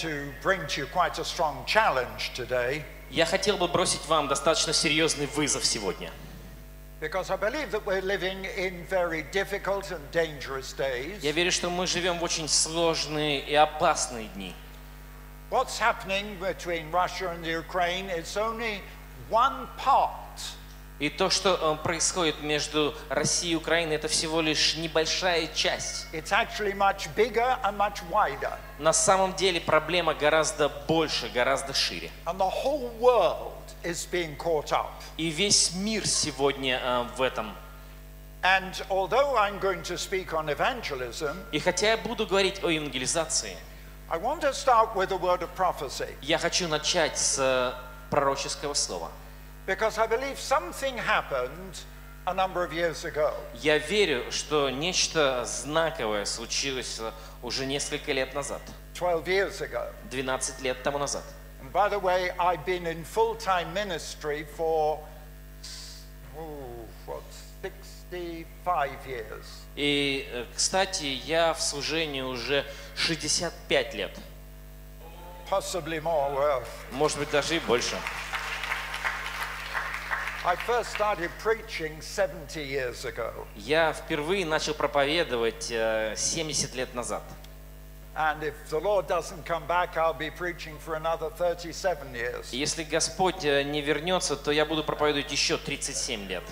to bring to you quite a strong challenge today Я хотел бы бросить вам достаточно серьезный вызов сегодня. because I believe that we're living in very difficult and dangerous days. Я верю, что мы живем в очень сложные и опасные дни. What's happening between Russia and the Ukraine is only one part И то, что э, происходит между Россией и Украиной, это всего лишь небольшая часть. It's actually much bigger and much wider. На самом деле проблема гораздо больше, гораздо шире. And the whole world is being caught up. И весь мир сегодня э, в этом. And although I'm going to speak on evangelism, И хотя я буду говорить о евангелизации, I want to start with a word of prophecy я хочу начать с э, пророческого слова. Because I believe something happened a number of years ago. Я верю, что нечто знаковое случилось э, уже несколько лет назад, 12 years ago. 12 лет тому назад. And by the way, I've been in full time ministry for, ooh, what, 65 years. И, э, кстати, я в служении уже 65 лет, Possibly more. Well, может быть, даже и больше. I first started preaching 70 years ago. Я впервые начал проповедовать э, 70 лет назад. And if the Lord doesn't come back, I'll be preaching for another 37 years. И если Господь э, не вернется, то я буду проповедовать еще 37 лет.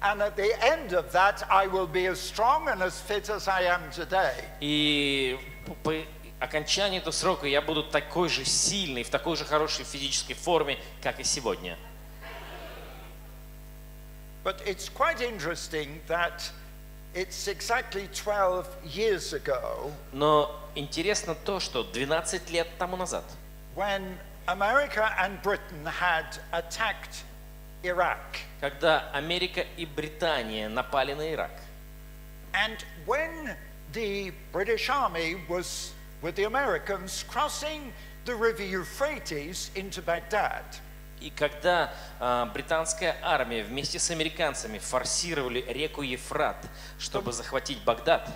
And at the end of that, I will be as strong and as fit as I am today. И окончании этого срока я буду такой же сильный, в такой же хорошей физической форме, как и сегодня. But it's quite interesting that it's exactly 12 years ago Но интересно то, что 12 лет тому назад, when America and Britain had attacked Iraq. когда Америка и Британия напали на Ирак, And when the British Army was with the Americans crossing the river Euphrates into Baghdad, и когда а, британская армия вместе с американцами форсировали реку Ефрат, чтобы захватить Багдад.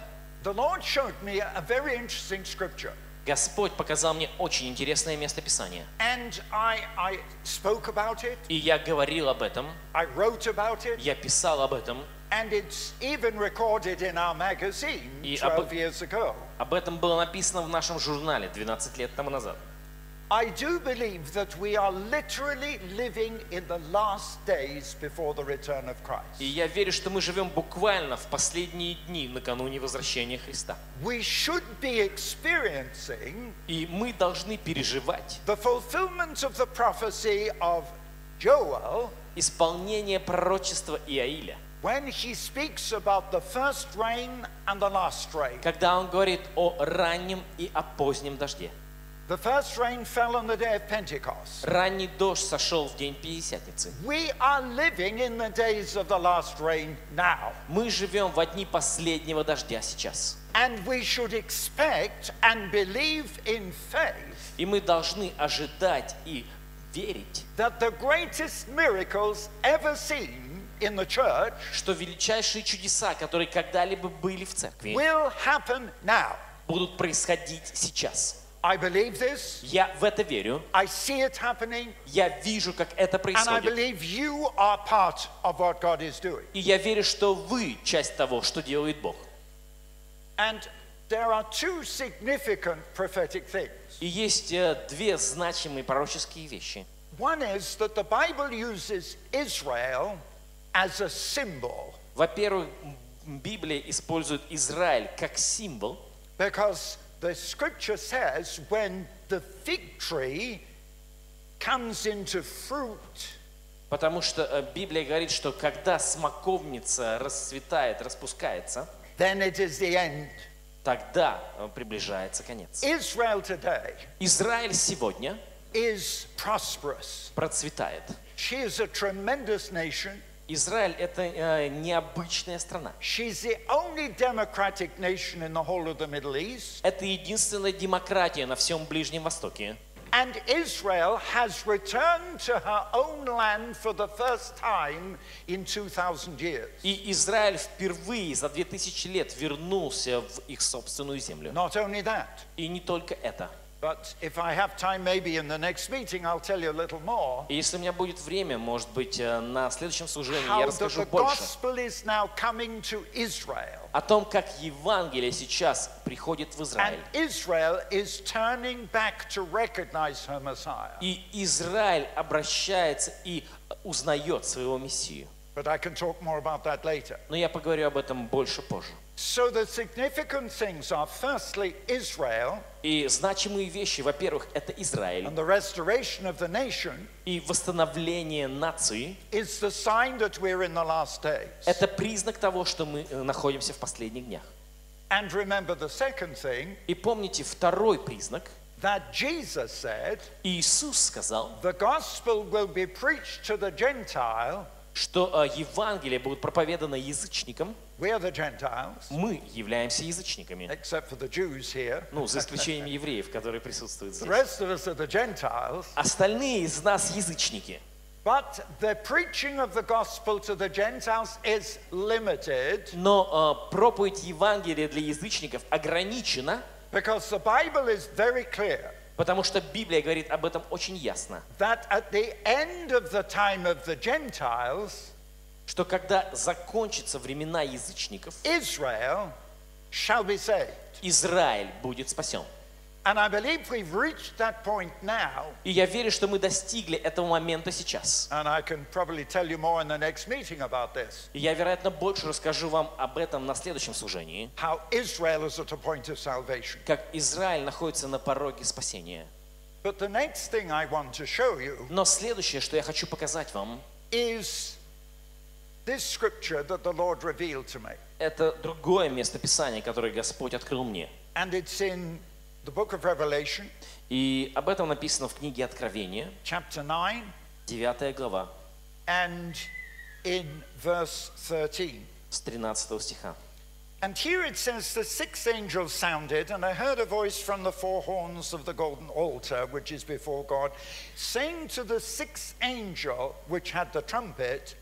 Господь показал мне очень интересное местописание. And I, I И я говорил об этом, я писал об этом, and it's even recorded in our magazine И 12 об- years ago. об этом было написано в нашем журнале 12 лет тому назад. I do believe that we are literally living in the last days before the return of Christ. И я верю, что мы живем буквально в последние дни накануне возвращения Христа. We should be experiencing И мы должны переживать the fulfillment of the prophecy of Joel исполнение пророчества Иаиля, when he speaks about the first rain and the last rain. когда он говорит о раннем и о позднем дожде. The first rain fell on the day of Pentecost. Ранний дождь сошел в день Пятидесятницы. We are living in the days of the last rain now. Мы живем в одни последнего дождя сейчас. And we should expect and believe in faith И мы должны ожидать и верить, that the greatest miracles ever seen in the church что величайшие чудеса, которые когда-либо были в церкви, will happen now. будут происходить сейчас. I believe this. Я в это верю. I see it happening. Я вижу, как это And I происходит. believe you are part of what God is doing. И я верю, что вы часть того, что делает Бог. And there are two significant prophetic things. И есть э, две значимые пророческие вещи. One is that the Bible uses Israel Во-первых, Библия использует Израиль как символ, because the scripture says when the fig tree comes into fruit, потому что э, Библия говорит, что когда смоковница расцветает, распускается, then it is the end. тогда э, приближается конец. Israel today Израиль сегодня is prosperous. процветает. She is a tremendous nation. Израиль – это э, необычная страна. She's the only democratic nation in the whole of the Middle East. Это единственная демократия на всем Ближнем Востоке. And Israel has returned to her own land for the first time in 2,000 years. И Израиль впервые за 2000 лет вернулся в их собственную землю. Not only that, И не только это. И если у меня будет время, может быть, э, на следующем служении я расскажу больше о том, как Евангелие сейчас приходит в Израиль. И Израиль обращается и узнает своего Мессию. Но я поговорю об этом больше позже. So the significant things are firstly Israel И значимые вещи, во-первых, это Израиль. and the restoration of the nation И восстановление нации is the sign that we're in the last days. – это признак того, что мы э, находимся в последних днях. And remember the second thing И помните второй признак. that Jesus said Иисус сказал, the gospel will be preached to the Gentile. Что э, Евангелие будет проповедано язычникам. Мы являемся язычниками. Ну, за исключением евреев, которые присутствуют здесь. Остальные из нас язычники. But the preaching of the gospel to the Gentiles is limited Но э, проповедь Евангелия для язычников ограничена, because the Bible is very clear потому что Библия говорит об этом очень ясно, that at the end of the time of the Gentiles, что когда закончатся времена язычников, Israel shall be saved. Израиль будет спасен. And I believe we've reached that point now, И я верю, что мы достигли этого момента сейчас. И я, вероятно, больше расскажу вам об этом на следующем служении, как Израиль находится на пороге спасения. Но следующее, что я хочу показать вам, это другое место Писания, которое Господь открыл мне. And it's in the book of Revelation, И об этом написано в книге Откровения, chapter 9, 9 глава, and in verse 13. с 13 стиха. And here it says, The sixth angel sounded, and I heard a voice from the four horns of the golden altar, which is before God, saying to the sixth angel, which had the trumpet,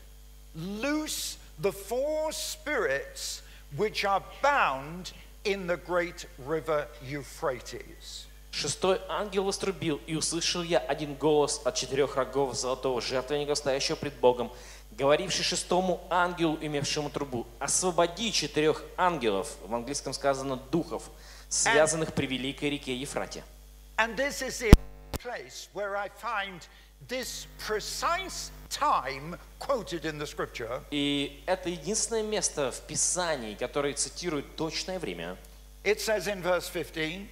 Loose the four spirits which are bound in the great river Euphrates. Шестой ангел вострубил, и услышал я один голос от четырех рогов золотого жертвенника, стоящего пред Богом, говоривший шестому ангелу, имевшему трубу, «Освободи четырех ангелов», в английском сказано «духов», связанных при великой реке Ефрате». And this is the place where I find this precise time quoted in the scripture. И это единственное место в Писании, которое цитирует точное время, It says in verse 15,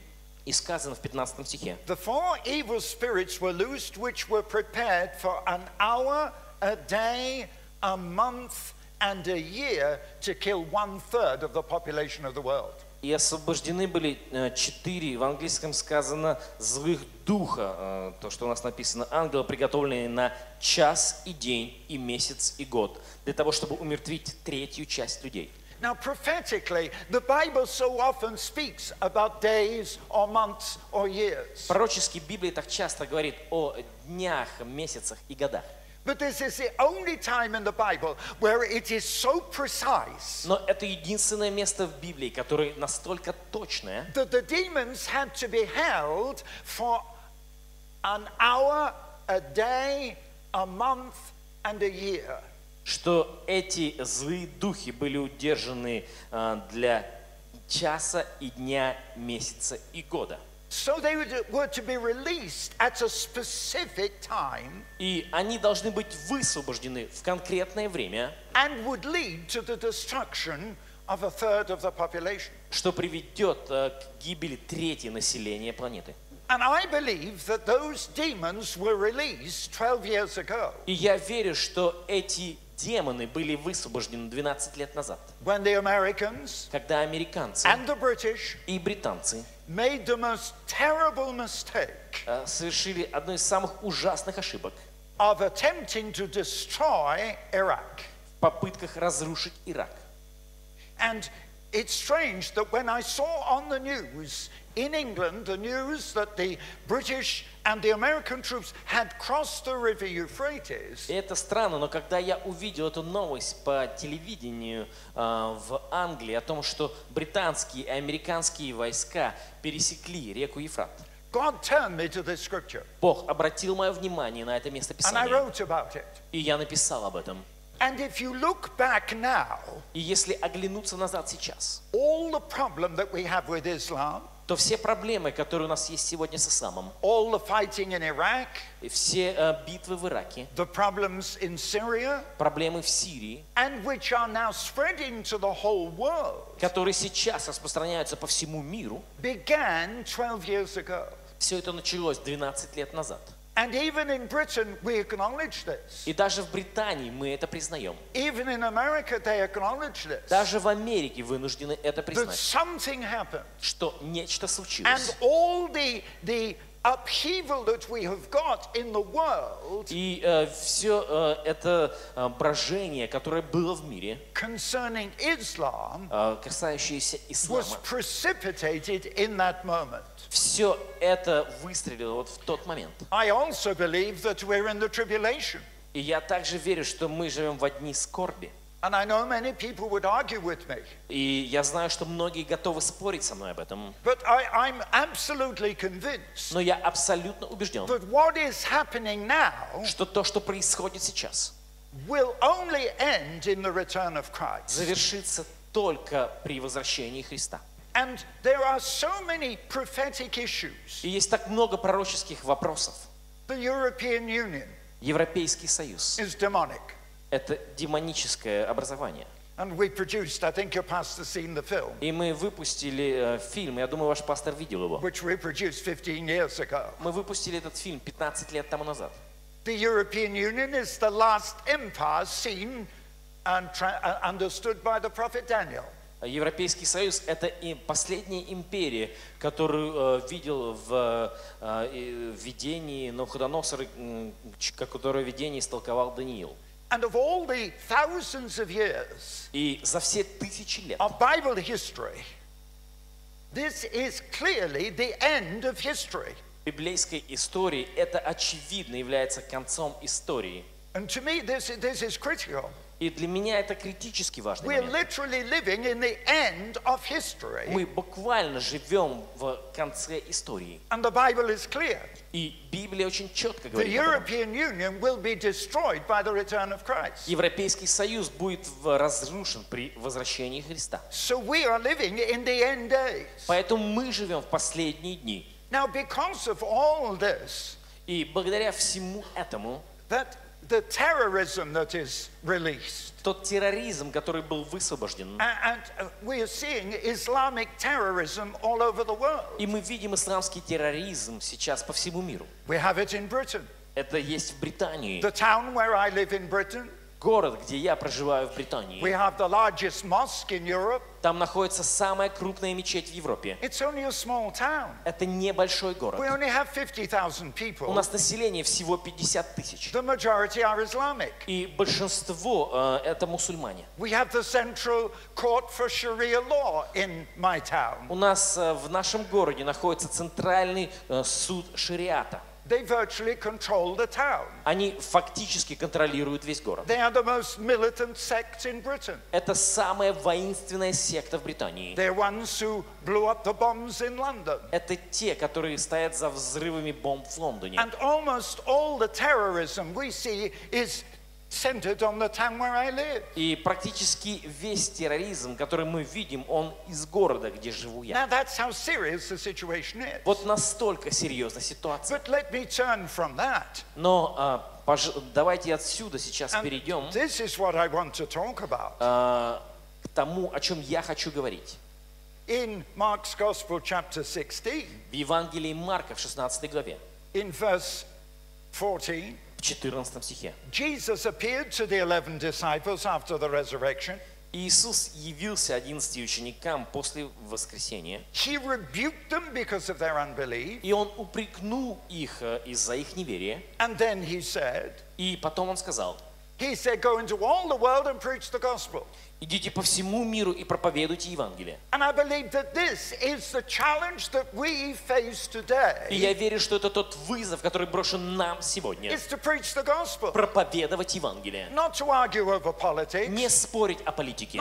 и сказано в 15 стихе. The four evil spirits were loosed, which were prepared for an hour, a day, a month, and a year to kill one third of the population of the world. И освобождены были э, четыре, в английском сказано, злых духа, э, то, что у нас написано, ангелы, приготовленные на час и день, и месяц, и год, для того, чтобы умертвить третью часть людей. Now, prophetically, the Bible so often speaks about days or months or years. Пророчески Библия так часто говорит о днях, месяцах и годах. But this is the only time in the Bible where it is so precise Но это единственное место в Библии, которое настолько точное, that the demons had to be held for an hour, a day, a month, and a year. что эти злые духи были удержаны э, для часа и дня, месяца и года. So they would- were to be released at a specific time И они должны быть высвобождены в конкретное время, and would lead to the destruction of a third of the population. что приведет э, к гибели трети населения планеты. And I believe that those demons were released 12 years ago И я верю, что эти демоны были высвобождены 12 лет назад, when the Americans когда американцы and the British и британцы made the most terrible mistake э, совершили одну из самых ужасных ошибок of attempting to destroy Iraq. в попытках разрушить Ирак. And it's strange that when I saw on the news in England the news that the British and the American troops had crossed the river Euphrates, это странно, но когда я увидел эту новость по телевидению а, в Англии о том, что британские и американские войска пересекли реку Ефрат, God turned me to this scripture Бог обратил мое внимание на это место and I Писания, wrote about it. и я написал об этом. And if you look back now, И если оглянуться назад сейчас, all the problem that we have with Islam, то все проблемы, которые у нас есть сегодня с исламом, all the fighting in Iraq, и все э, битвы в Ираке, the problems in Syria, проблемы в Сирии, and which are now spreading to the whole world, которые сейчас распространяются по всему миру, began 12 years ago. все это началось 12 лет назад. And even in Britain, we acknowledge this. И даже в Британии мы это признаем. Even in America, they acknowledge this. Даже в Америке вынуждены это That признать, something happened. что нечто And случилось. all the, the И все это э, брожение, которое было в мире, concerning Islam э, касающееся was ислама, precipitated in that moment. все это выстрелило вот в тот момент. I also believe that we're in the tribulation. И я также верю, что мы живем в одни скорби. And I know many people would argue with me. И я знаю, что многие готовы спорить со мной об этом. But I, I'm absolutely convinced Но я абсолютно убежден, that what is happening now что то, что происходит сейчас, will only end in the return of Christ. завершится только при возвращении Христа. And there are so many prophetic issues. И есть так много пророческих вопросов. The European Union Европейский Союз is demonic. – это демоническое образование. And we produced, I think your pastor's seen the film, И мы выпустили э, фильм, я думаю, ваш пастор видел его. which we produced 15 years ago. Мы выпустили этот фильм 15 лет тому назад. The European Union is the last empire seen and uh, understood by the prophet Daniel. Европейский Союз – это и последняя империя, которую э, видел в э, видении Навуходоносора, ч- которое видение истолковал Даниил. And of all the thousands of years И за все тысячи лет of Bible history, this is clearly the end of history. библейской истории это очевидно является концом истории. And to me, this, this is critical. И для меня это критически важный We're момент. literally living in the end of history, Мы буквально живем в конце истории. and the Bible is clear. И Библия очень четко говорит об этом. European Union will be destroyed by the return of Christ. Европейский Союз будет разрушен при возвращении Христа. So we are living in the end days. Поэтому мы живем в последние дни. Now, because of all this, И благодаря всему этому, that the terrorism that is released, тот терроризм, который был высвобожден, a- and uh, we are seeing Islamic terrorism all over the world. и мы видим исламский терроризм сейчас по всему миру. We have it in Britain. Это есть в Британии. The town where I live in Britain, Город, где я проживаю в we Британии, have the largest mosque in Europe. там находится самая крупная мечеть в Европе. It's only a small town. Это небольшой We город. only have 50,000 У people. нас население всего 50 тысяч. The majority are Islamic. И большинство э, это мусульмане. We have the central court for Sharia law in my town. У нас э, в нашем городе находится центральный э, суд шариата. They virtually control the town. Они фактически контролируют весь город. They are the most militant sect in Britain. Это самая воинственная секта в Британии. They're ones who blew up the bombs in London. Это те, которые стоят за взрывами бомб в Лондоне. And almost all the terrorism we see is И практически весь терроризм, который мы видим, он из города, где живу я. Вот настолько серьезна ситуация. Но пож- давайте отсюда сейчас And перейдем а, к тому, о чем я хочу говорить. In Mark's Gospel, chapter 16, В Евангелии Марка в 16 главе, in verse 14, в 14 стихе. Jesus appeared to the 11 disciples after the resurrection. Иисус явился 11 ученикам после воскресения, He rebuked them because of their unbelief. и Он упрекнул их э, из-за их неверия. And then he said, И потом Он сказал, He said, Go into all the world and preach the gospel. Идите по всему миру и проповедуйте Евангелие. И я верю, что это тот вызов, который брошен нам сегодня. Проповедовать Евангелие. Не спорить о политике.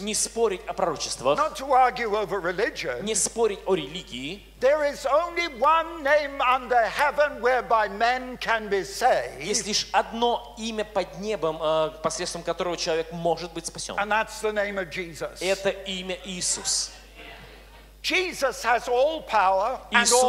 Не спорить о пророчествах. Не спорить о религии. Есть лишь одно имя под небом, э, посредством которого человек может быть спасен. Это имя Иисус. Иисус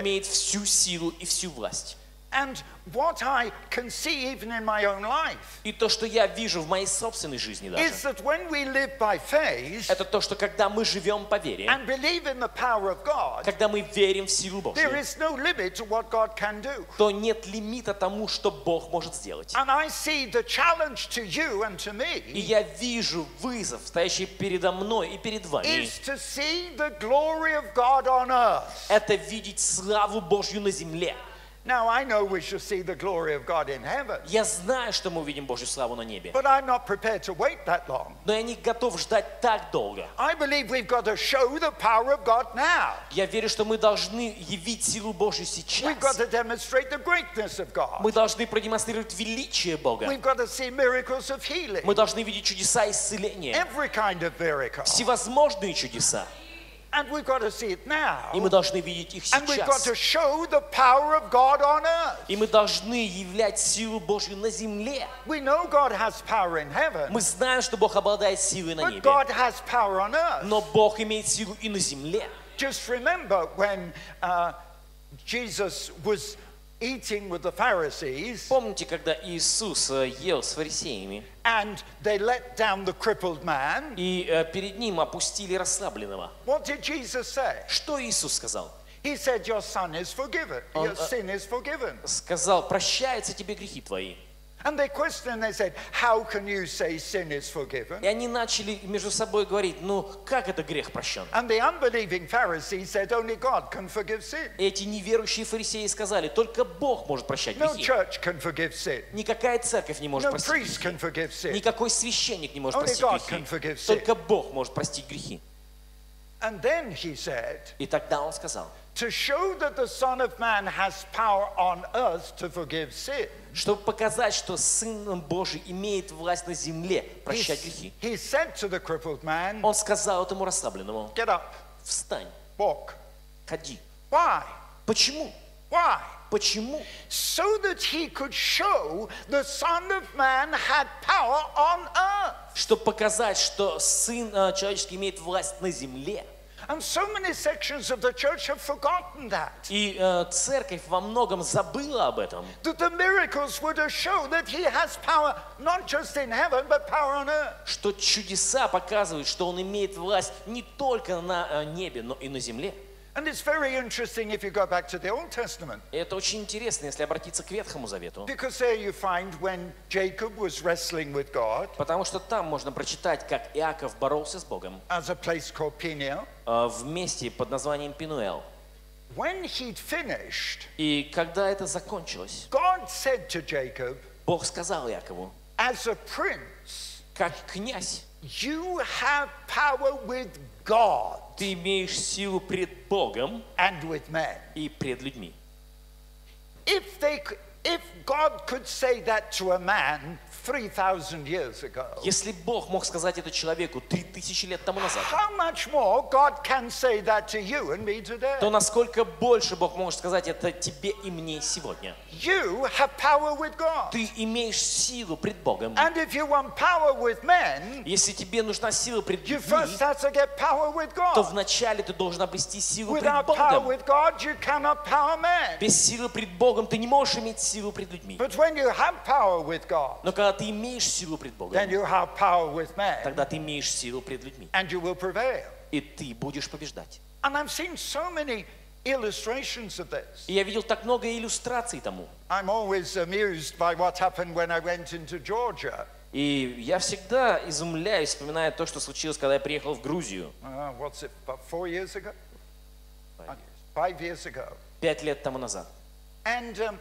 имеет всю силу и всю власть. And what I can see even in my own life И то, что я вижу в моей собственной жизни даже, is that when we live by faith это то, что когда мы живем по вере, and believe in the power of God, когда мы верим в силу there Божью, is no limit to what God can do. то нет лимита тому, что Бог может сделать. And I see the challenge to you and to И me я вижу вызов, стоящий передо мной и перед вами. is to see the glory of God on earth. Это видеть славу Божью на земле. Now, I know we shall see the glory of God in heaven, Я знаю, что мы увидим Божью славу на небе. but I'm not prepared to wait that long. Но я не готов ждать так долго. I believe we've got to show the power of God now. Я верю, что мы должны явить силу Божью We've got сейчас. to demonstrate the greatness of God. Мы должны продемонстрировать величие Бога. We've got to see miracles of healing, Мы должны видеть чудеса исцеления. every kind of miracle. Всевозможные чудеса. And we've got to see it now. И мы должны видеть их And we've got сейчас. to show the power of God on earth. И мы должны являть силу Божью на земле. We know God has power in heaven, Мы знаем, что Бог обладает силой на but небе. God has power on earth. Но Бог имеет силу и на земле. Just remember when uh, Jesus was eating with the Pharisees Помните, когда Иисус э, ел с фарисеями, And they let down the crippled man? и э, перед ним опустили расслабленного? What did Jesus say? Что Иисус сказал? He said, Your son is forgiven. Your uh, sin is forgiven. Сказал, прощаются тебе грехи твои. И они начали между собой говорить, ну как это грех прощен? И эти неверующие фарисеи сказали, только Бог может прощать грехи. Никакая церковь не может простить грехи. Никакой священник не может простить грехи. Только Бог может простить грехи. И тогда он сказал, Чтобы показать, что Сын Божий имеет власть на земле прощать грехи. he said to the crippled man, Он сказал этому расслабленному, Get up, встань, walk. ходи. Why? Почему? Why? Почему? So that he could show the Son of Man had power on earth. Чтобы показать, что Сын э, Человеческий имеет власть на земле. And so many sections of the church have forgotten that. И э, церковь во многом забыла об этом. Что чудеса показывают, что Он имеет власть не только на э, небе, но и на земле. And it's very interesting if you go back to the Old Testament. И это очень интересно, если обратиться к Ветхому Завету. Because there you find when Jacob was wrestling with God Потому что там можно прочитать, как Иаков боролся с Богом as a place called Peniel, э, в месте под названием Пинуэл. when he'd finished, И когда это закончилось, God said to Jacob, Бог сказал Иакову, as a prince, как князь, you have power with God ты имеешь силу пред Богом and with men. и пред людьми. If they, c- if God could say that to a man 3,000 years ago, Если Бог мог сказать это человеку три тысячи лет тому назад, то насколько больше Бог может сказать это тебе и мне сегодня. Ты имеешь силу пред Богом. And if you want power with men, Если тебе нужна сила пред людьми, то вначале ты должен обрести силу пред Богом. with God, you cannot power men. Без силы пред Богом ты не можешь иметь силу пред людьми. But when you have power with God, Но когда ты имеешь силу пред Богом, then you have power with men, тогда ты имеешь силу пред людьми. and you will prevail. И ты будешь побеждать. And I've seen so many illustrations of this. И я видел так много иллюстраций тому. I'm always amused by what happened when I went into Georgia. И я всегда изумляюсь, вспоминая то, что случилось, когда я приехал в Грузию Uh, пять лет тому назад. And um,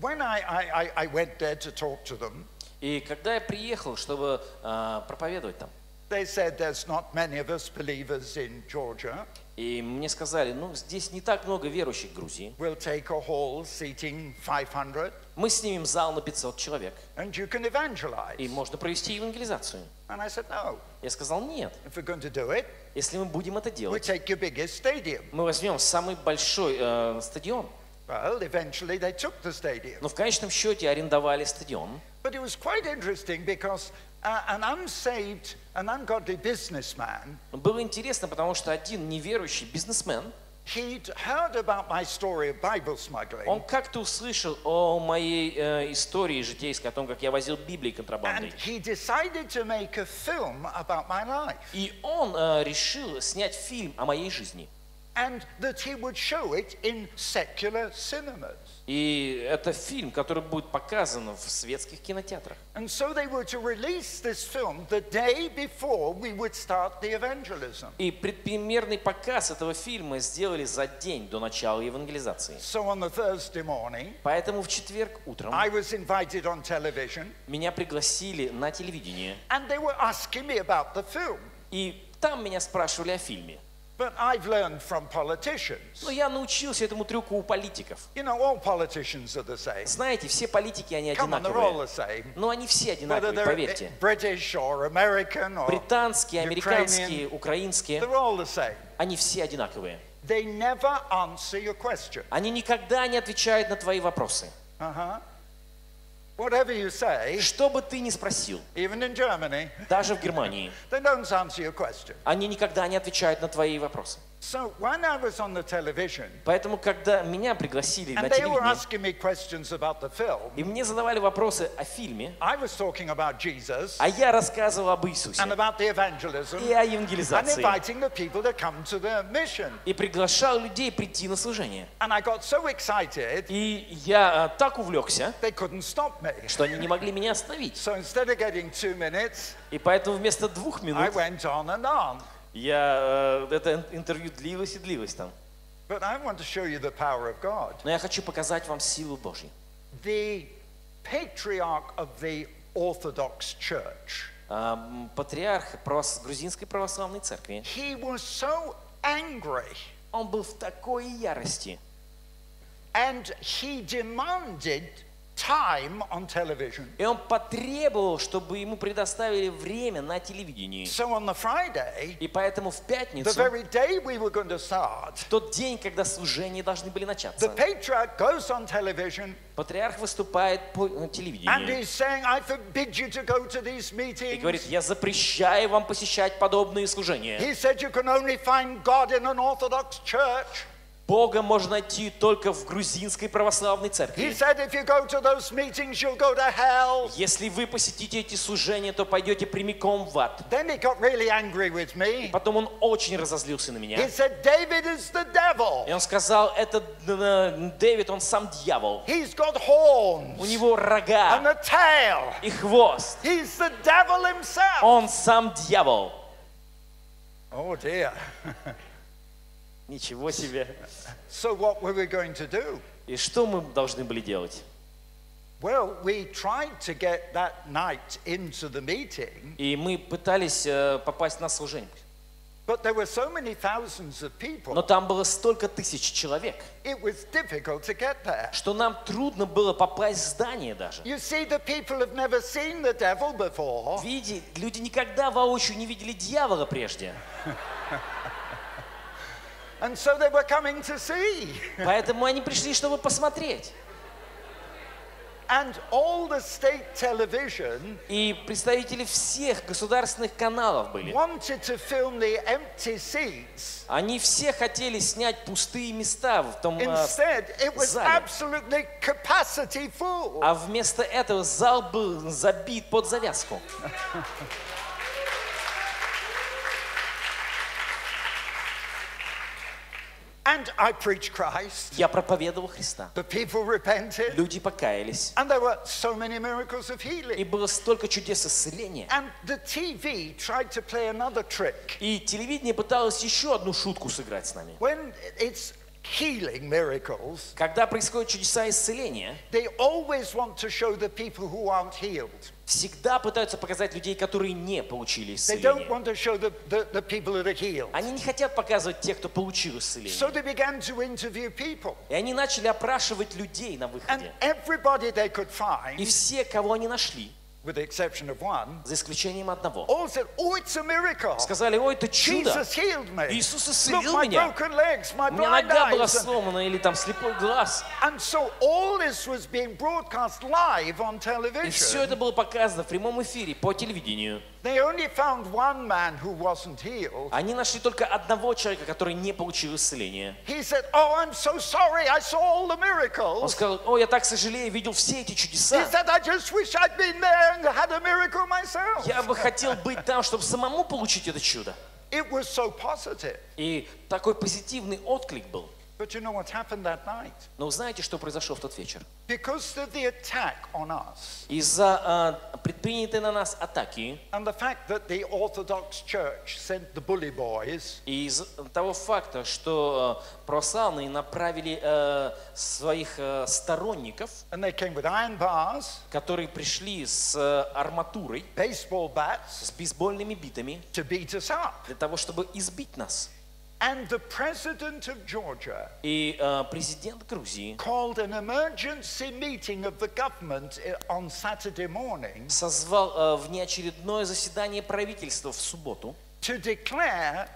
when I, I- I went there to talk to them, И когда я приехал, чтобы а, проповедовать там, they said there's not many of us believers in Georgia. и мне сказали, ну, здесь не так много верующих в Грузии. We'll take a hall seating 500 Мы снимем зал на 500 человек, and you can evangelize. и можно провести евангелизацию. And I said, no. Я сказал, нет, If we're going to do it, если мы будем это делать, take your biggest stadium. мы возьмем самый большой э, стадион. Well, eventually they took the stadium. Но в конечном счете арендовали стадион. But it was quite interesting because uh, an unsaved, an ungodly businessman, Было интересно, потому что один неверующий бизнесмен, he'd heard about my story of Bible он smuggling. как-то услышал о моей э, истории житейской, о том, как я возил Библии And контрабандой. he decided to make a film about my life. И он э, решил снять фильм о моей жизни. And that he would show it in secular cinemas. И это фильм, который будет показан в светских кинотеатрах. And so they were to release this film the day before we would start the evangelism. И предпремьерный показ этого фильма сделали за день до начала евангелизации. So on the Thursday morning, Поэтому в четверг утром I was invited on television меня пригласили на телевидение. and they were asking me about the film. И там меня спрашивали о фильме. But I've learned from politicians. Но я научился этому трюку у политиков. You know, all politicians are the same. Знаете, все политики, они Come on, all the одинаковые. same. Но они все одинаковые, поверьте. British or American or Британские, американские, украинские, they're all the same. они все одинаковые. They never answer your question. Они никогда не отвечают на твои вопросы. Uh-huh. Whatever you say, Что бы ты ни спросил, even in Germany, даже в Германии, they don't answer your question. они никогда не отвечают на твои вопросы. So when I was on the television Поэтому, когда меня пригласили на телевидение, и мне задавали вопросы о фильме, I was talking about Jesus а я рассказывал об Иисусе and about the evangelism и о and евангелизации, inviting the people to come to the mission. и приглашал людей прийти на служение. And I got so excited, И я а, так увлекся, they couldn't stop me. что они не могли меня остановить. So instead of getting two minutes, И поэтому вместо двух минут went on and on. я, э, это интервью длилось и длилось там. But I want to show you the power of God. Но я хочу показать вам силу Божью. The patriarch of the Orthodox Church, А, м, Патриарх правос- грузинской православной церкви, he was so angry он был в такой ярости, and he demanded time on television. и он потребовал, чтобы ему предоставили время на телевидении. So on the Friday, И поэтому в the пятницу, very day we were going to start, тот день, когда служения должны были the начаться, patriarch goes on television патриарх выступает по э, and телевидению he's saying, I forbid you to go to these и говорит, meetings. я запрещаю вам посещать подобные служения. He said you can only find God in an Orthodox church. Бога можно найти только в грузинской православной церкви. Если вы посетите эти служения, то пойдете прямиком в ад. Me. Потом он очень разозлился на меня. И он сказал, это э, Дэвид, он сам дьявол. У него рога и хвост. Он сам дьявол. Oh dear. Ничего себе. So what were we going to do? И что мы должны были делать? Well, we tried to get that night into the meeting, И мы пытались э, попасть на служение. but there were so many thousands of people, Но там было столько тысяч человек, it was difficult to get there. что нам трудно было попасть в здание даже. You see, the people have never seen the devil before, Види, люди никогда воочию не видели дьявола прежде. and so they were coming to see. Поэтому они пришли, чтобы посмотреть. And all the state television И представители всех государственных каналов были. wanted to film the empty seats. Они все хотели снять пустые места в том... э, Instead, it was зале. absolutely capacity full. А вместо этого зал был забит под завязку. And I preached Christ. Я проповедовал Христа. The people repented. Люди покаялись. And there were so many miracles of И healing. было столько чудес исцеления. And the TV tried to play another trick. И телевидение пыталось еще одну шутку сыграть с нами. When it's healing miracles, Когда происходят чудеса исцеления, they always want to show the people who aren't healed. всегда пытаются показать людей, которые не получили They don't исцеление. want to show the, the, the people that are healed. Они не хотят показывать тех, кто получил So исцеление. they began to interview people. И они начали опрашивать людей на And выходе. everybody they could И find, все, кого они нашли, with the exception of one, за исключением одного, all said, Oh, it's a miracle. сказали, ой, это чудо. Jesus healed me. Иисус Look, исцелил my меня. broken legs, my У меня нога была сломана или там слепой глаз. and so all this was being broadcast live on И все television. это было показано в прямом эфире по телевидению. Они нашли только одного человека, который не получил исцеление. Oh, Он сказал, о, я так сожалею, видел все эти чудеса. Я бы хотел быть там, чтобы самому получить это чудо. И такой позитивный отклик был. But you know what happened that night? Но знаете, что произошло в тот вечер? Because of the attack on us Из-за а, предпринятой на нас атаки and the fact that the Orthodox Church sent the bully boys, и из того факта, что а, православные направили а, своих а, сторонников, and they came with iron bars, которые пришли с а, арматурой, baseball bats с бейсбольными битами, to beat us up. для того, чтобы избить нас. And the president of Georgia И а, президент Грузии called an emergency meeting of the government i- on Saturday morning созвал а, внеочередное заседание правительства в субботу, to declare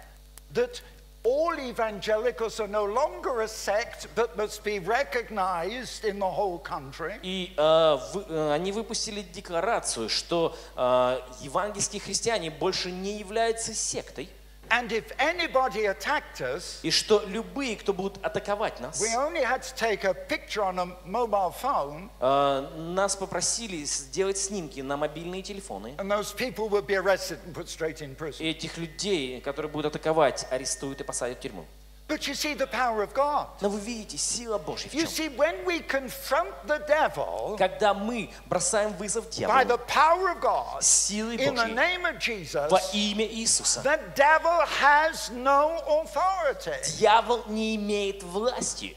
that all evangelicals are no longer a sect but must be recognized in the whole country. И э, вы- э, они выпустили декларацию, что э, евангельские христиане больше не являются сектой, And if anybody attacked us, и что любые, кто будут атаковать нас, we only had to take a picture on a mobile phone э, нас попросили сделать снимки на мобильные телефоны. and those people would be arrested and put straight in prison. И этих людей, которые будут атаковать, арестуют и посадят в тюрьму. But you see the power of God. Но вы видите, сила Божья в You чем? see, when we confront the devil Когда мы бросаем вызов by дьяволу the power of God силой in the Божьей name of Jesus, во имя Иисуса, the devil has no authority. дьявол не имеет власти.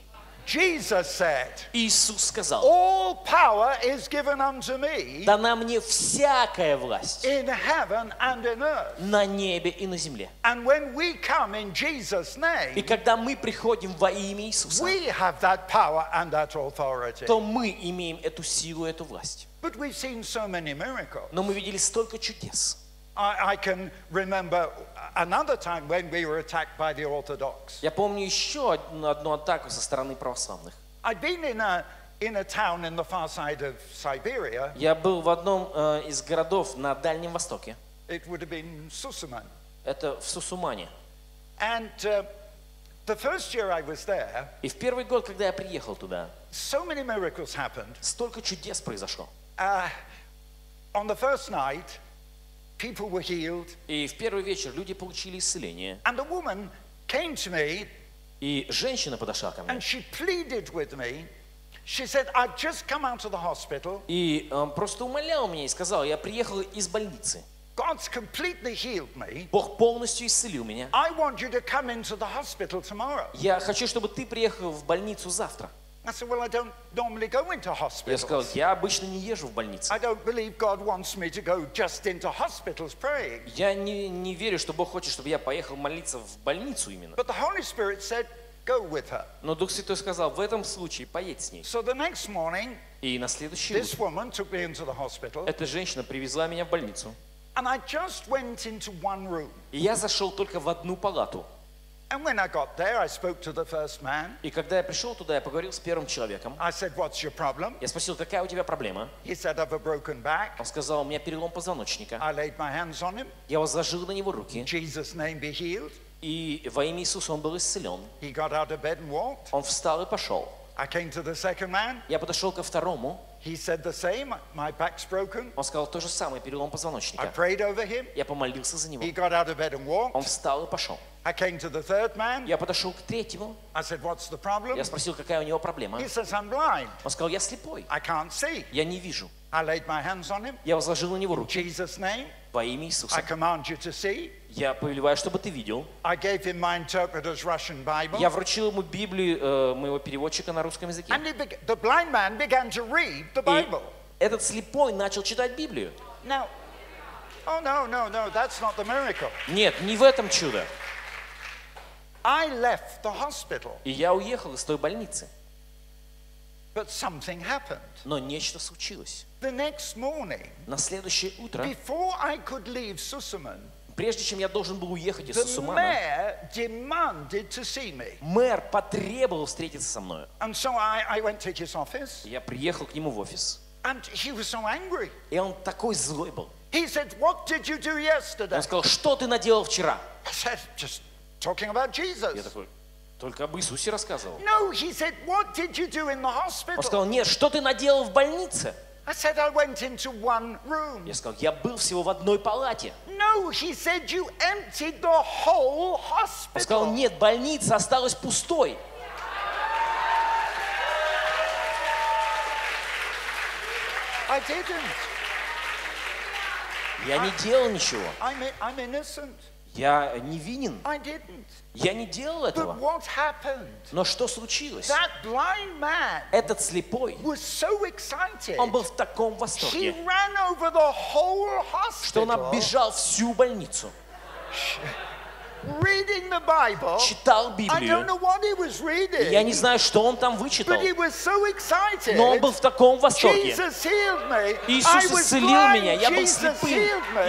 Jesus said, Иисус сказал, All power is given unto me дана мне всякая власть in heaven and in earth. на небе и на земле. And when we come in Jesus' И name, когда мы приходим во имя Иисуса, we have that power and that authority. то мы имеем эту силу, эту власть. But we've seen so many miracles. Но мы видели столько чудес. I, I can remember another time when we were attacked by the Orthodox. Я помню еще одну, одну атаку со стороны православных. I'd been in a, in a town in the far side of Siberia. Я был в одном э, из городов на Дальнем Востоке. It would have been Susuman. Это в Сусумане. And uh, the first year I was there, И в первый год, когда я приехал туда, so many miracles happened. столько чудес произошло. Uh, on the first night, People were healed, И в первый вечер люди получили исцеление. and a woman came to me И женщина подошла ко мне. and she pleaded with me. She said, I've just come out of the hospital. И э, просто умолял меня и сказал, я приехал из больницы. God's completely healed me. Бог полностью исцелил меня. I want you to come into the hospital tomorrow. Я хочу, чтобы ты приехал в больницу завтра. I said, Well, I don't normally go into Я сказал, я обычно не езжу в больницу. I don't believe God wants me to go just into hospitals praying. Я не, не верю, что Бог хочет, чтобы я поехал молиться в больницу именно. But the Holy Spirit said, Go with her. Но Дух Святой сказал, в этом случае поедь с ней. So the next morning, И на следующий this woman took me into the hospital, эта женщина привезла меня в больницу. and I just went into one room. И я зашел только в одну палату. И когда я пришел туда, я поговорил с первым человеком. I said, What's your problem? Я спросил, какая у тебя проблема? He said, I've a broken back. Он сказал, у меня перелом позвоночника. I laid my hands on him. Я возложил на него руки. In Jesus' name be healed. И во имя Иисуса он был исцелен. He got out of bed and walked. Он встал и пошел. I came to the second man. Я подошел ко второму. He said the same. My back's broken. Он сказал то же самое, перелом I позвоночника. prayed over him. Я помолился за него. He got out of bed and Он walked. встал и пошел. I came to the third man. Я подошел к третьему. I said, What's the problem? Я спросил, какая у него проблема. He says, I'm blind. Он сказал, я слепой. I can't see. Я не вижу. I laid my hands on him. Я возложил на него In руки Jesus' name, во имя Иисуса. Я повелеваю, чтобы ты видел. Я вручил ему Библию э, моего переводчика на русском языке. И этот слепой начал читать Библию. Now, oh no, no, no, that's not the miracle. Нет, не в этом чудо. I left the hospital, И я уехал из той больницы. But something happened. Но нечто случилось. The next morning, На следующее утро, before I could leave Susuman, прежде чем я должен был уехать из the Сусумана, mayor demanded to see me. мэр потребовал встретиться со мной. And so I, I went to his office, Я приехал к нему в офис. and he was so angry. И он такой злой был. He said, What did you do yesterday? Он сказал, что ты наделал вчера? I said, Just talking about Я такой, только об Иисусе рассказывал. No, he said, What did you do in the Он hospital? сказал, нет, что ты наделал в больнице? I said, I went into one room. Я сказал, я был всего в одной палате. No, he said, You emptied the whole Он сказал, hospital. нет, больница осталась пустой. I didn't. Я не делал ничего. I'm, I'm innocent. Я невинен. Я не делал этого. Но что случилось? Этот слепой, он был в таком восторге, что он оббежал всю больницу, reading the Bible. читал Библию. reading. Я не знаю, что он там вычитал, so excited. но он был в таком восторге. Иисус исцелил меня, я был слепым.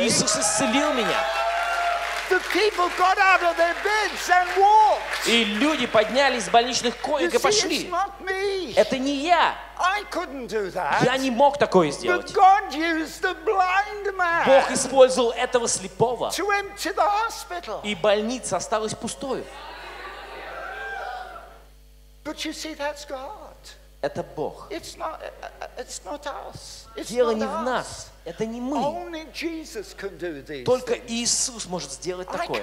Иисус исцелил меня. И люди поднялись с больничных коек и пошли. Это не я. Я не мог такое сделать. Бог использовал этого слепого, и больница осталась пустой. Это Бог. Uh, uh, Дело не в нас, это не мы. Только. Иисус может сделать такое.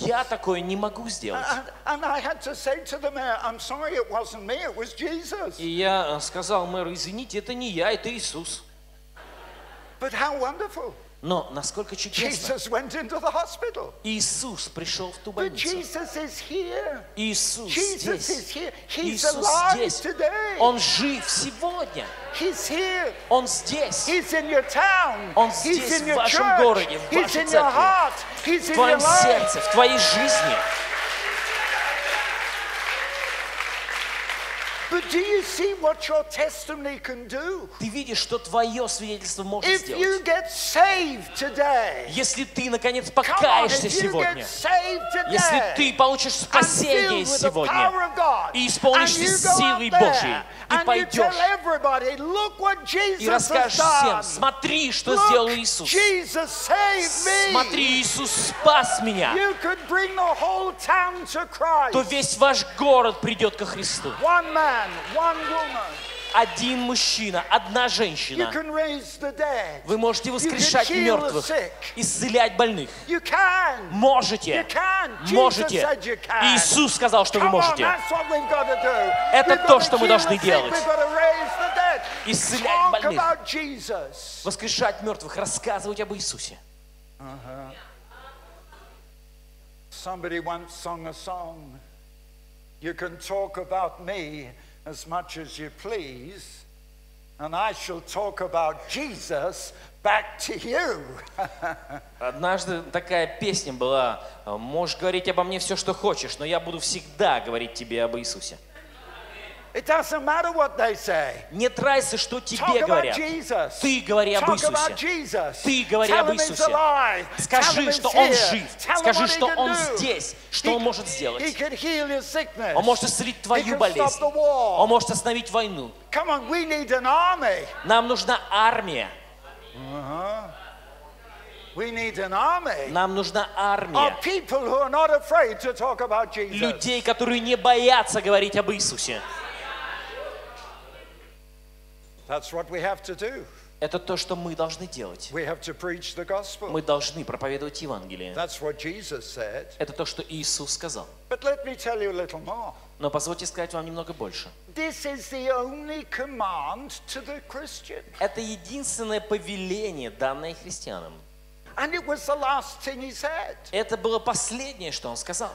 Я такое не могу сделать. И я э, сказал мэру, извините, это не я, это Иисус. But how wonderful. Но насколько чудесно. Jesus went into the hospital. Иисус пришел в ту But больницу. Jesus is here. Иисус Jesus is здесь. here. He's Иисус alive здесь. today. Он жив сегодня. He's here. Он здесь. He's in your town. Он He's здесь, в вашем church. городе, в He's вашей in your церкви, heart. He's В in your твоем life. сердце, в твоей жизни. But do you see what your testimony can do? Ты видишь, что твое свидетельство может If you сделать. get saved today, Если ты, наконец, on, покаешься you get сегодня, saved если today, ты получишь спасение сегодня, God, и исполнишься you силой Божьей, и you пойдешь, и расскажешь всем, смотри, что сделал Look, Иисус. Jesus saved me. Смотри, Иисус спас меня. You could bring the whole town to Christ. То весь ваш город придет ко Христу. One man, one woman. Один мужчина, одна женщина. Вы можете воскрешать мертвых, исцелять больных. Можете. Можете. Иисус сказал, что вы можете. Это то, что мы должны делать. Исцелять больных. Воскрешать мертвых, рассказывать об Иисусе. Somebody once sung a song. You can talk about me as much as you please, and I shall talk about Jesus back to you. Однажды такая песня была, можешь говорить обо мне все, что хочешь, но я буду всегда говорить тебе об Иисусе. It doesn't matter what they say. Нет разницы, что Talk тебе about говорят. Ты говори об Talk Иисусе. Ты говори об Иисусе. Скажи, что Он жив. Скажи, что Он здесь, что Он может сделать. Он может исцелить твою болезнь. Он может остановить войну. Нам нужна армия. Army Нам нужна армия talk людей, которые не боятся говорить об Иисусе. That's what we have to do. Это то, что мы должны делать. Мы должны проповедовать Евангелие. Это то, что Иисус сказал. Но позвольте сказать вам немного больше. Это единственное повеление, данное христианам. Это было последнее, что он сказал.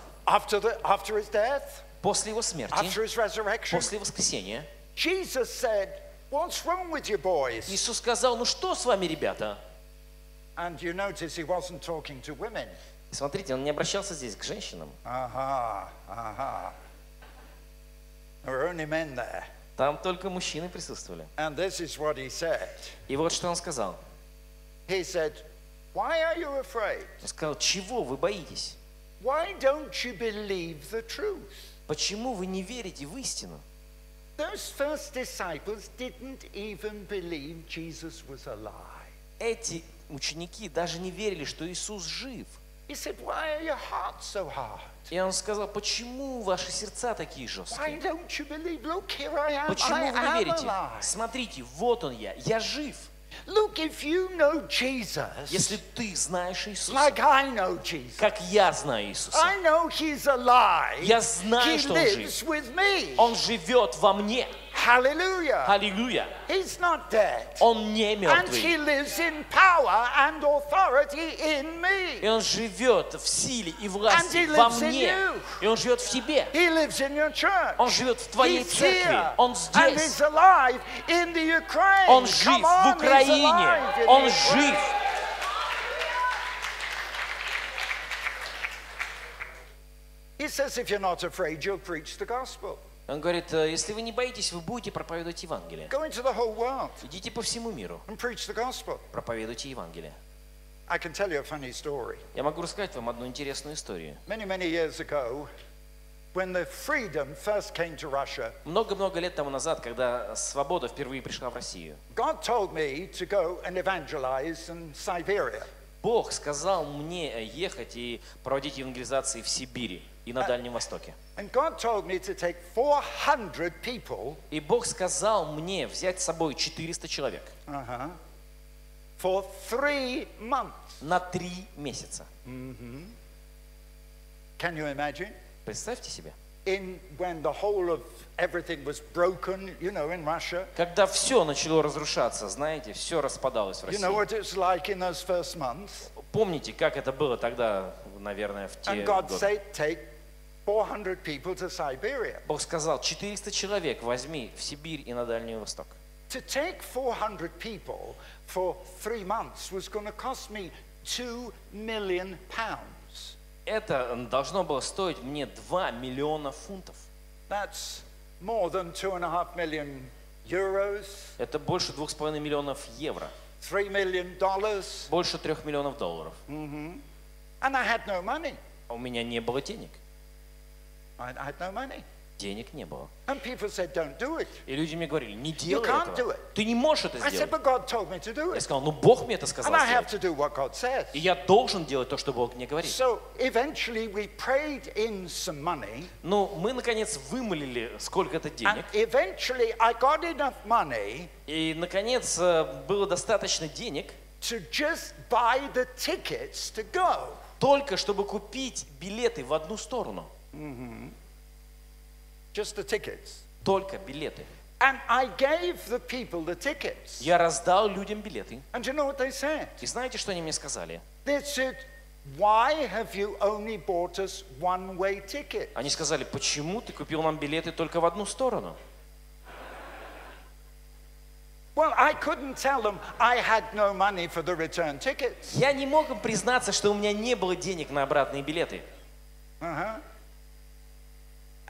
После его смерти, после воскресения, Jesus said, What's wrong with you boys? Иисус сказал, ну что с вами, ребята? And you notice he wasn't talking to women. Смотрите, он не обращался здесь к женщинам. Aha, aha. There were only men there. Там только мужчины присутствовали. And this is what he said. И вот что он сказал. He said, Why are you afraid? Он сказал, чего вы боитесь? Why don't you believe the truth? Почему вы не верите в истину? Those first disciples didn't even believe Jesus was alive. Эти ученики даже не верили, что Иисус жив. He said, Why are your hearts so hard? И он сказал, почему ваши сердца такие Why жесткие? don't you believe? Look, here I am. Почему I вы не верите? alive. Смотрите, вот он я, я жив. Look, if you know Jesus, Если ты знаешь Иисуса, like I know Jesus, как я знаю Иисуса, I know He's alive. Я знаю, he что он lives with me. Он живет во мне. Hallelujah. Аллилуйя. He's not dead. Он не And He мертвый. lives in power and authority in И me. Он живет в силе и And власти he во lives in мне. you. И Он живет в тебе. He lives in your church. Он живет в твоей He's церкви. here. Он And здесь. he's alive in the Ukraine. Он жив Come в on, he's Украине. alive in Он the жив. Ukraine. He says, if you're not afraid, you'll preach the gospel. Он говорит, «Э, если вы не боитесь, вы будете проповедовать Евангелие. Идите по всему миру, проповедуйте Евангелие. I can tell you a funny story. Я могу рассказать вам одну интересную историю. Many, many years ago, when the freedom first came to Russia, Много-много лет тому назад, когда свобода впервые пришла в Россию, God told me to go and evangelize in Siberia. Бог сказал мне ехать и проводить евангелизации в Сибири и на Дальнем Востоке. And God told me to take 400 people И Бог сказал мне взять с собой 400 человек uh-huh, на три месяца. You imagine? Представьте себе. In when the whole of everything was broken, you know, in Russia. Когда все начало разрушаться, знаете, все распадалось в You know России. what it's like in those first months? Помните, как это было тогда, наверное, в те And God годы? said, take 400 people to Siberia. Бог сказал, 400 человек возьми в Сибирь и на Дальний Восток. To take 400 people for three months was going to cost me 2 million pounds. Это должно было стоить мне 2 миллиона фунтов. That's more than two and a half million euros, Это больше 2,5 миллионов евро. three million dollars, Больше 3 миллионов долларов. and I had no money. А у меня не было денег. I, I had no money. Денег не было. И люди мне говорили, не делай этого. it. Ты не можешь это сделать. but God told me to do Я сказал, ну Бог мне это сказал сделать. to do what God says. И я должен делать то, что Бог мне говорит. So eventually we prayed in some money, Ну, мы, наконец, вымолили сколько-то денег. eventually I got enough money И, наконец, э, было достаточно денег, только чтобы купить билеты в одну сторону. Just the tickets. Только билеты. And I gave the people the tickets. Я раздал людям билеты. And you know what they said? И знаете, что они мне сказали? They said, Why have you only bought us one way ticket? Они сказали, почему ты купил нам билеты только в одну сторону? Well, I couldn't tell them I had no money for the return tickets. Я не мог им признаться, что у меня не было денег на обратные билеты. Uh-huh.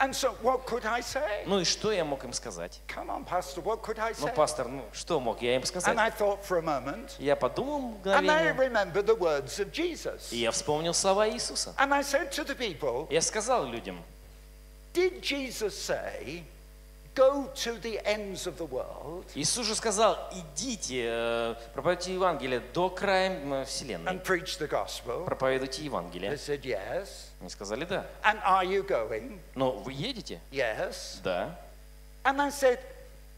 And so, what could I say? Ну и что я мог им сказать? Come on, Pastor, what could I Ну, пастор, ну что мог я им And сказать? I thought for a moment, Я подумал and I мгновение, remembered the words of Jesus. и я вспомнил слова Иисуса. And I said to the people, Я сказал людям, Did Jesus say, Go to the ends of the world Иисус же сказал, идите, э, проповедуйте Евангелие до края вселенной. and preach the gospel? Проповедуйте They Евангелие. said, Yes. Они сказали, да. And are you going? Но вы едете? Yes. Да. And I said,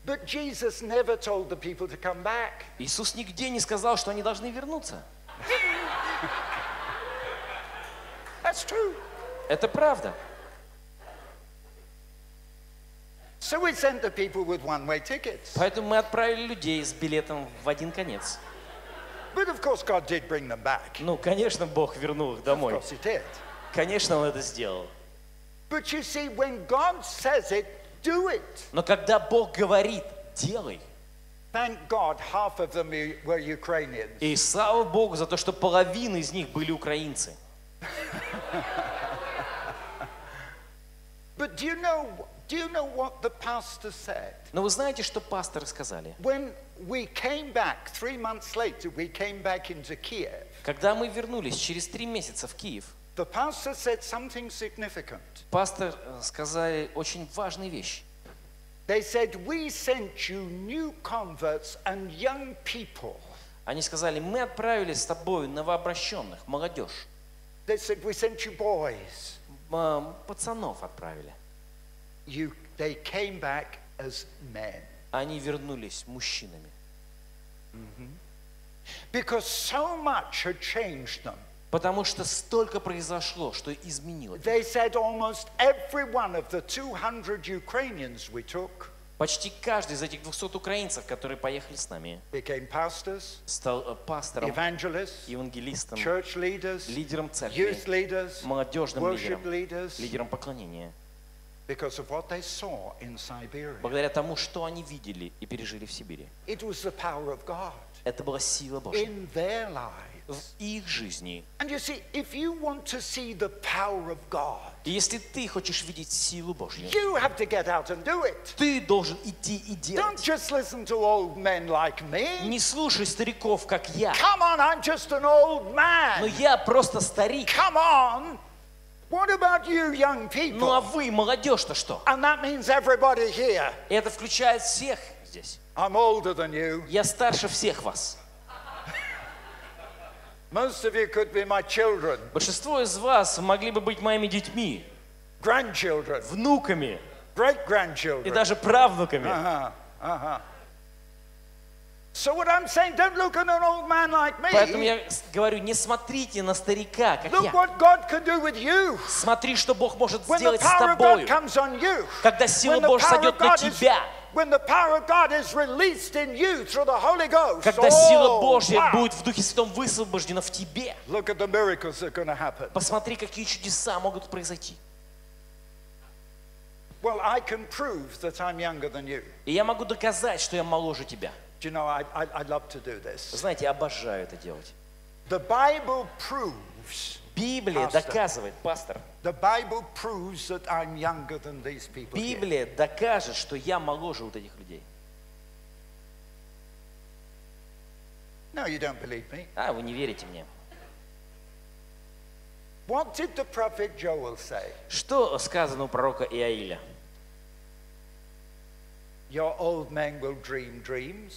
But Jesus never told the people to come back. Иисус нигде не сказал, что они должны вернуться. That's true. Это правда. So we sent the people with one-way tickets. Поэтому мы отправили людей с билетом в один конец. But of course God did bring them back. Ну, конечно, Бог вернул их Of домой. course he did. Конечно, Он это сделал. But you see, when God says it, do it. Но когда Бог говорит, делай. Thank God half of them were Ukrainians. И слава Богу за то, что половина из них были украинцы. But do you know, do you know what the pastor said? Но вы знаете, что пасторы сказали? When we came back, three months later, we came back into Kiev. Когда мы вернулись через три месяца в Киев, The pastor said something significant. пастор э, сказали очень важные вещи. They said, We sent you new converts and young people. Они сказали, мы отправили с тобой новообращенных, молодежь, They said, We sent you boys. пацанов отправили. You, they came back as men. Они вернулись мужчинами. Because so much had changed them. Потому что столько произошло, что изменило. They said almost every one of the 200 Ukrainians we took Почти каждый из этих 200 украинцев, которые поехали с нами, pastors, стал э, пастором, евангелистом, leaders, лидером церкви, leaders, молодежным лидером, leaders, лидером поклонения. Благодаря тому, что они видели и пережили в Сибири. Это была сила Божья в их жизни. И если ты хочешь видеть силу Божью, ты должен идти и делать. Не слушай стариков, как я. Но я просто старик. What about you, young Ну а people? вы, молодежь-то что? And that means everybody here. Это включает всех здесь. I'm older than you. Я старше всех вас. Most of you could be my children, Большинство из вас могли бы быть моими детьми, grandchildren, внуками great и даже правнуками. Uh-huh, uh-huh. So what I'm saying, don't look at an old man like Поэтому я говорю, не смотрите на старика, как Look я. what God can do with you. Смотри, что Бог может When the сделать с power of God тобою. comes on you, Когда сила Божья сойдет на тебя, is когда сила oh, Божья будет в Духе Святом высвобождена в тебе, посмотри, какие чудеса могут произойти. Well, I can prove that I'm younger than you. И я могу доказать, что я моложе тебя. Do you know, I, I, I love to do this. Знаете, я обожаю это делать. The Bible proves, Библия доказывает, пастор. Библия докажет, что я моложе вот этих людей. No, you don't believe me. А, вы не верите мне. What did the prophet Joel say? Что сказано у пророка Иаиля? Your old men will dream dreams.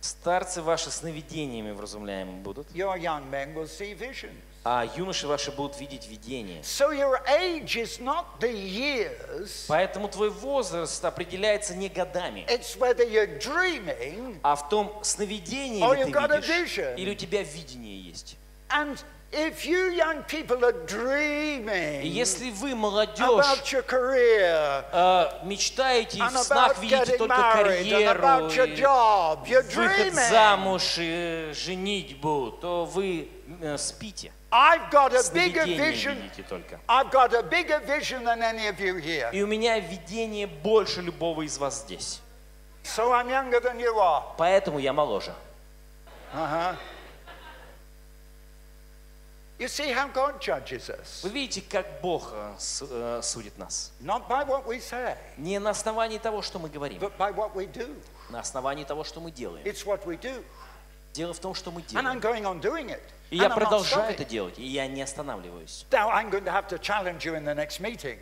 Старцы ваши сновидениями вразумляемы будут, Your young men will see visions. А юноши ваши будут видеть видения. So your age is not the years, Поэтому твой возраст определяется не годами, it's whether you're dreaming а в том сновидении ли you've got a ты видишь, vision. или у тебя видение есть. and if you young people are dreaming И если вы, молодежь, about your career э, мечтаете и в снах видите только married карьеру, your job, you're выход dreaming. замуж и женитьбу, то вы э, спите. I've got a bigger vision. I've got a bigger vision than any of you here. И у меня видение больше любого из вас здесь. So I'm younger than you are. Поэтому я моложе. Uh-huh. You see how God judges us. Вы видите, как Бог э, э, судит нас. Not by what we say, Не на основании того, что мы говорим, but by what we do. на основании того, что мы делаем. It's what we do. Дело в том, что мы And I'm делаем. going on doing it. И я продолжаю это делать, и я не останавливаюсь.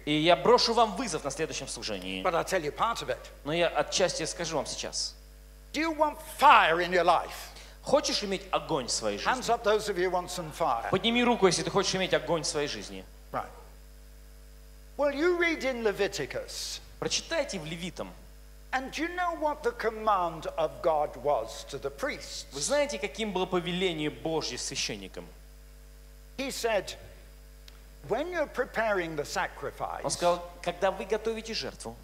И я брошу вам вызов на следующем служении. Но я отчасти скажу вам сейчас. Хочешь иметь огонь в своей жизни? Подними руку, если ты хочешь иметь огонь в своей жизни. Прочитайте в Левитам. And do you know what the command of God was to the priests? Вы знаете, каким было повеление Божье священникам? He said, when you're preparing the Он sacrifice, сказал, когда вы готовите жертву,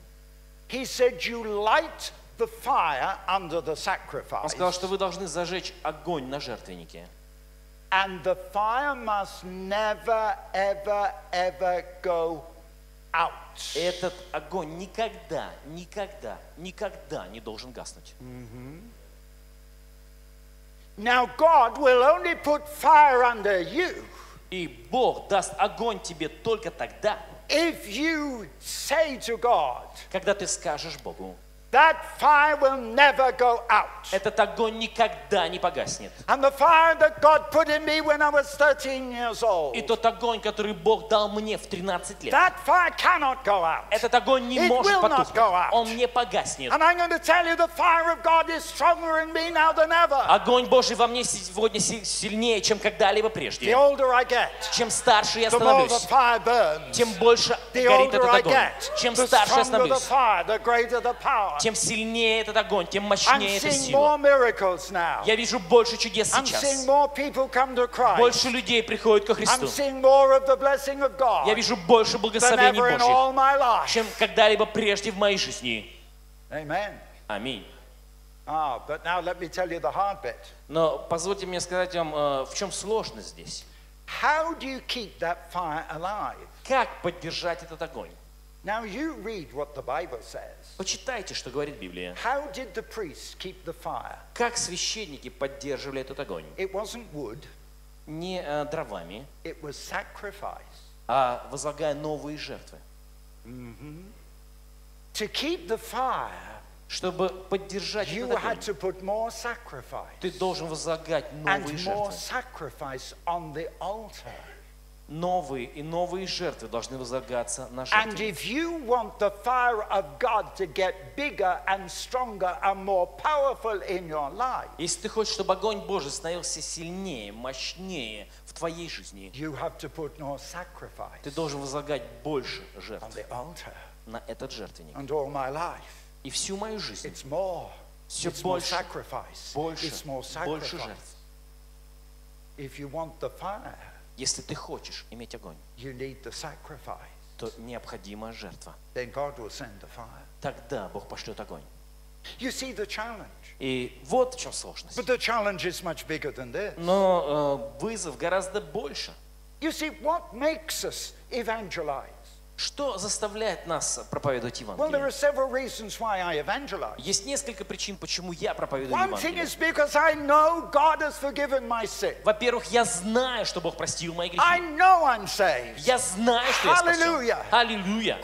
he said, you light the fire under the он sacrifice, сказал, что вы должны зажечь огонь на жертвеннике. and the fire must never, ever, ever go out. Этот огонь никогда, никогда, никогда не должен гаснуть. Now, God will only put fire under you И Бог даст огонь тебе только тогда, if you say to God, когда ты скажешь Богу, that fire will never go out. этот огонь никогда не погаснет. And the fire that God put in me when I was 13 years old, И тот огонь, который Бог дал мне в 13 лет, that fire cannot go out. этот огонь не It может will not потухнуть. go out. Он не погаснет. And I'm going to tell you the fire of God is stronger in me now than ever. Огонь Божий во мне сегодня си- сильнее, чем когда-либо The прежде. older I get, Чем старше я the more the становлюсь, fire burns. тем больше The горит этот огонь. get, Чем the старше я stronger the становлюсь, fire, the greater the power. Тем сильнее этот огонь, тем мощнее эта сила. Я вижу больше чудес сейчас. Больше людей приходят ко Христу. Я вижу больше благословений Божьих, чем когда-либо прежде в моей жизни. Аминь. Ah. Но позвольте мне сказать вам, э, в чем сложность здесь. Как поддержать этот огонь? Now you read what the Bible says. Почитайте, что говорит Библия. How did the priests keep the fire? Как священники поддерживали этот огонь? It wasn't wood, Не э, дровами, it was sacrifice. а возлагая новые жертвы. To keep the fire, Чтобы поддержать you этот had огонь, to put more sacrifice ты должен возлагать and новые more жертвы. sacrifice on the altar. Новые и новые жертвы должны возлагаться на And жертву. if you want the fire of God to get bigger and stronger and more powerful in your life, Если ты хочешь, чтобы огонь Божий становился сильнее, мощнее в твоей жизни, you have to put more ты должен возлагать больше on жертв the altar. на этот жертвенник. And all my life, И всю мою жизнь it's more. все It's more больше, sacrifice. больше, It's more больше жертв. If you want the fire, Если ты хочешь иметь огонь, то необходима жертва. Тогда Бог пошлет огонь. You see the challenge. И вот в чем сложность. But the challenge is much bigger than this. Но э, вызов гораздо больше. You see, what makes us evangelize? Что заставляет нас проповедовать Евангелие? Есть несколько причин, почему я проповедую Евангелие. Во-первых, я знаю, что Бог простил мои грехи. Я знаю, что я спасен. Аллилуйя.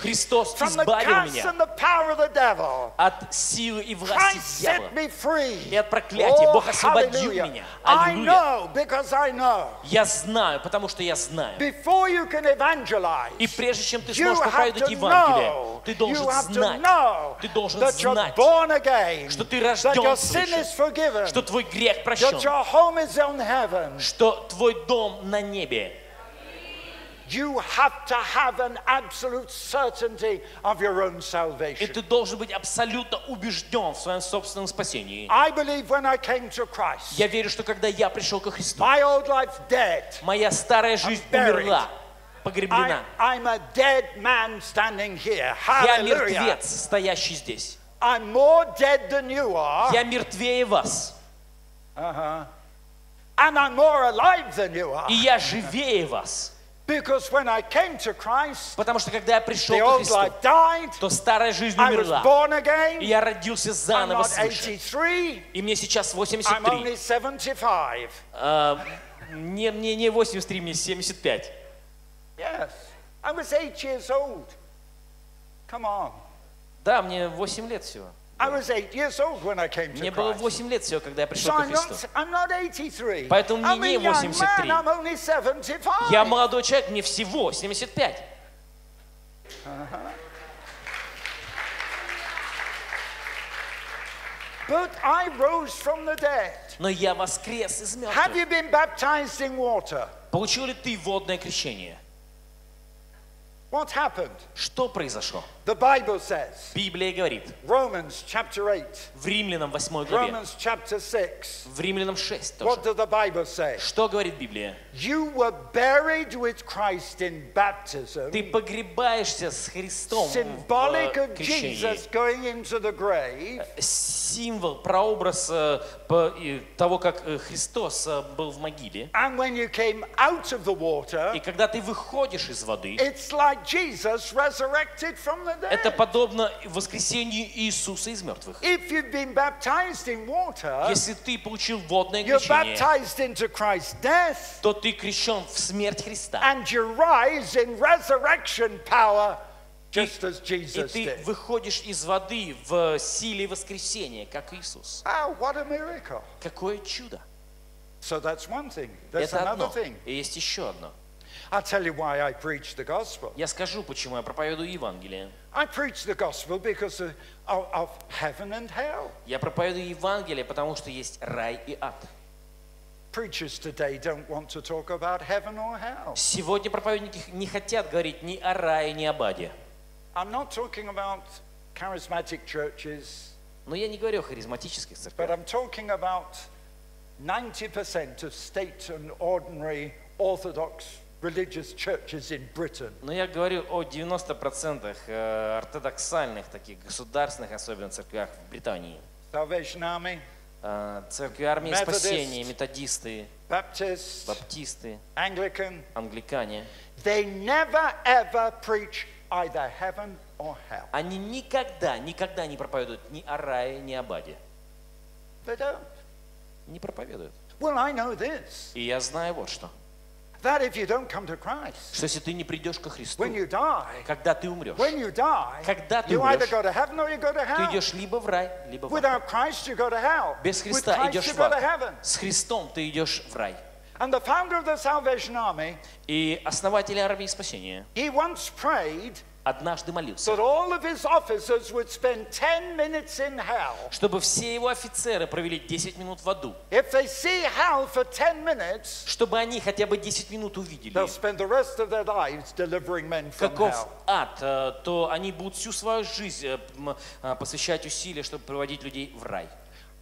Христос избавил меня от силы и власти дьявола. set me free. И от проклятия Бог освободил меня. Аллилуйя. Я знаю, потому что я знаю. И прежде чем ты сможешь проповедовать Евангелие, ты должен знать, ты должен знать, что ты рожден свыше, что твой грех прощен, что твой дом на небе. You have to have an absolute certainty of your own И ты должен быть абсолютно убежден в своем собственном спасении. I believe when I came to Christ, Я верю, что когда я пришел ко Христу, my old life dead. моя старая жизнь умерла, I, погреблена. I'm a dead man standing here. Я мертвец, стоящий здесь. I'm more dead than you are. Я мертвее вас. Uh-huh. And I'm more alive than you are. И я живее вас. Because when I came to Christ, Потому что когда я пришел old Христу, died. то старая жизнь умерла. born И again. я родился заново свыше. 83. И мне сейчас I'm 83. only 75. А, не, не, не 83, мне 75. Yes. I was eight years old. Come on. Да, мне 8 лет всего. I was eight years old when I came Мне было Christ. 8 лет всего, когда я пришел So I'm Христу. not, I'm not 83. Поэтому мне I'm не young 83. man. I'm only 75. Я молодой человек, мне всего 75. But I rose from the dead. Но я воскрес из Have мертвых. you been baptized in water? Получил ли ты водное крещение? What happened? Что произошло? The Bible says, Библия говорит Romans chapter 8, в Римлянам 8 главе, Romans chapter 6. в Римлянам 6 What тоже. does the Bible say? Что говорит Библия? You were buried with Christ in baptism, Ты погребаешься с Христом symbolic в of крещении. Jesus going into the grave. Символ, прообраз э, по- и того, как э, Христос э, был в могиле. And when you came out of the water, И когда ты выходишь из воды, it's like Jesus resurrected from the это dead. подобно воскресению Иисуса из мертвых. If you've been baptized in water, Если ты получил водное you're крещение, baptized into Christ's death, то ты крещен в смерть Христа. and you rise in resurrection power, just as И Jesus ты did. выходишь из воды в силе воскресения, как Иисус. Oh, what a miracle! Какое чудо! So that's one thing. There's Это another одно. thing. И есть еще одно. I'll tell you why I preach the gospel. Я скажу, почему я проповедую Евангелие. I preach the gospel because of, of heaven and hell. Я проповедую Евангелие, потому что есть рай и ад. Preachers today don't want to talk about heaven or hell. Сегодня проповедники не хотят говорить ни о рае, ни об аде. I'm not talking about charismatic churches, Но я не говорю о харизматических but церквях. I'm talking about 90% of state and ordinary Orthodox religious churches in Britain. Но я говорю о 90% э, ортодоксальных, таких государственных, особенно церквях в Британии. Salvation Army, Э, Церкви армии Methodist. спасения, методисты, Baptists, баптисты, Anglican, англикане. they never ever preach either heaven or hell. Они никогда, никогда не проповедуют ни о рае, ни об аде. They don't. Не проповедуют. Well, I know this И я знаю вот что. that if you don't come to Christ, Что если ты не придешь ко Христу, when you die, когда ты умрешь, when you die, Когда ты you either умрешь, go to heaven or you go to ты идешь либо в рай, либо в ад. Without Christ, you go to hell. Без With Христа Christ, идешь в ад. С Христом ты идешь в рай. And the founder of the Salvation Army, И основатель армии спасения he once prayed однажды молился, that all of his officers would spend 10 minutes in hell. чтобы все его офицеры провели 10 минут в аду, If they see hell for 10 minutes, чтобы они хотя бы 10 минут увидели, they'll spend the rest of their lives delivering men from каков hell. ад, э, то они будут всю свою жизнь э, э, посвящать усилия, чтобы приводить людей в рай.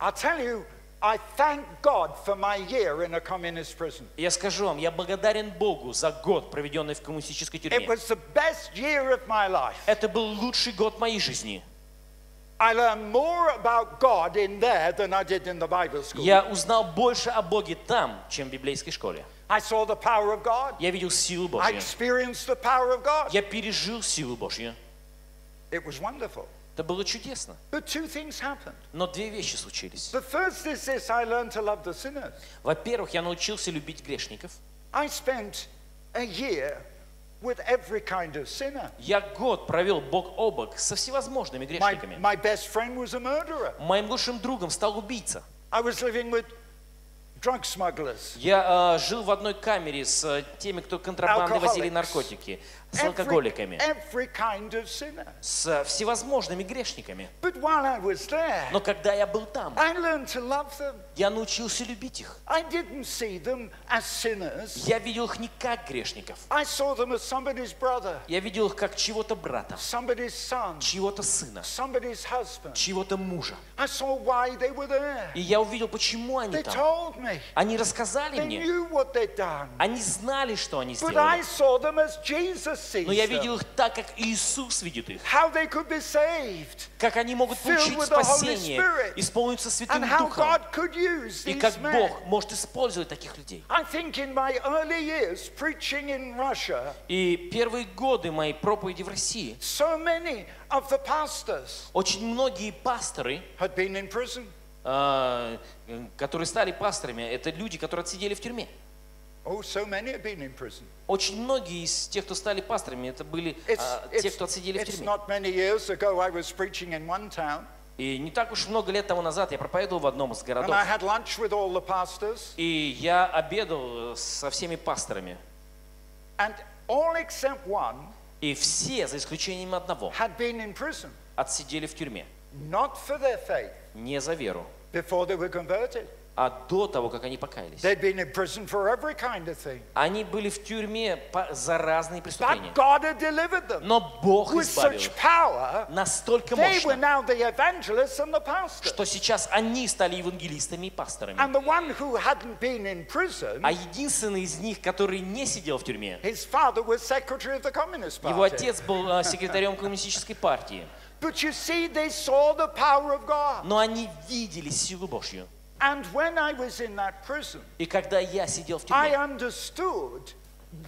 I'll tell you, I thank God for my year in a communist prison. Я скажу вам, я благодарен Богу за год, проведенный в коммунистической It тюрьме. was the best year of my life. Это был лучший год моей жизни. I learned more about God in there than I did in the Bible school. Я узнал больше о Боге там, чем в библейской школе. I saw the power of God. Я видел силу I Божью. experienced the power of God. Я пережил силу Божью. It was wonderful. Это было чудесно. Но две вещи случились. Во-первых, я научился любить грешников. Я год провел бок о бок со всевозможными грешниками. Моим лучшим другом стал убийца. Я э, жил в одной камере с э, теми, кто контрабандой возили наркотики, с алкоголиками, с всевозможными грешниками. Но когда я был там, я научился любить их. Я видел их не как грешников. Я видел их как чего-то брата, чего-то сына, чего-то мужа. И я увидел, почему они там. Они рассказали мне. Они знали, что они сделали. Но я видел их так, как Иисус видит их. Как они могут получить спасение, исполниться Святым Духом. И как. Бог может использовать таких людей. И первые годы моей проповеди в России очень многие пасторы, prison. э, которые стали пасторами, это люди, которые отсидели в тюрьме. Очень многие из тех, кто стали пасторами, это были а, те, кто отсидели в тюрьме. И не так уж много лет тому назад я проповедовал в одном из городов. И я обедал э, со всеми пасторами. И все, за исключением одного, отсидели в тюрьме. не за веру, а до того, как они покаялись. They'd been in prison for every kind of thing. Они были в тюрьме за разные преступления. But God had delivered them Но Бог with избавил such power. настолько They were мощно, now the evangelists and the pastors. что сейчас они стали евангелистами и пасторами. And the one who hadn't been in prison, А единственный из них, который не сидел в тюрьме, his father was secretary of the Communist его отец был а, секретарем коммунистической партии. But you see, they saw the power of God. Но они видели силу Божью. And when I was in that prison, И когда я сидел в I тюрьме, understood